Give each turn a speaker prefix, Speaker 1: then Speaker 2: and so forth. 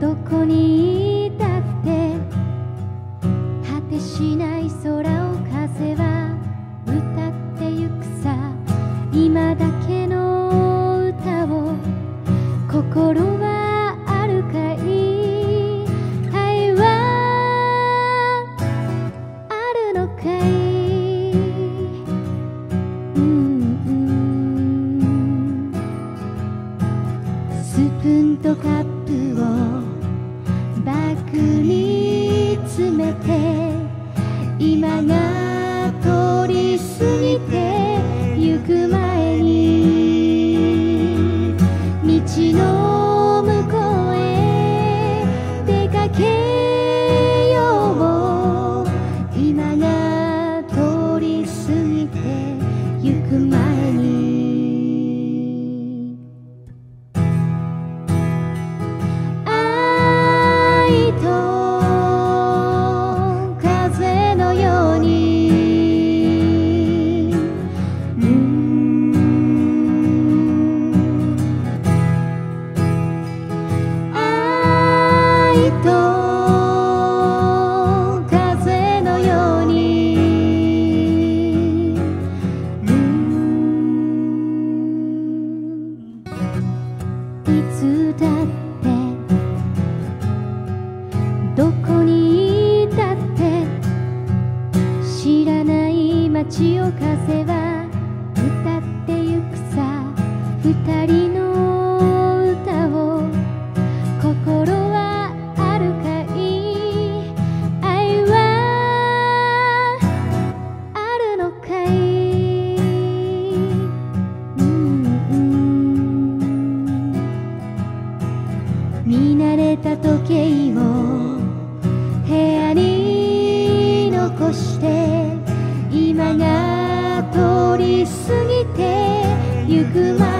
Speaker 1: どこにいたって果てしない。トカップをバッグに詰めて今が通り過ぎてゆく前に道の向こうへ出かけよう今が通り過ぎてゆく前街を風は歌ってゆくさ。二人のた時計を部屋に残して今が通り過ぎてゆく前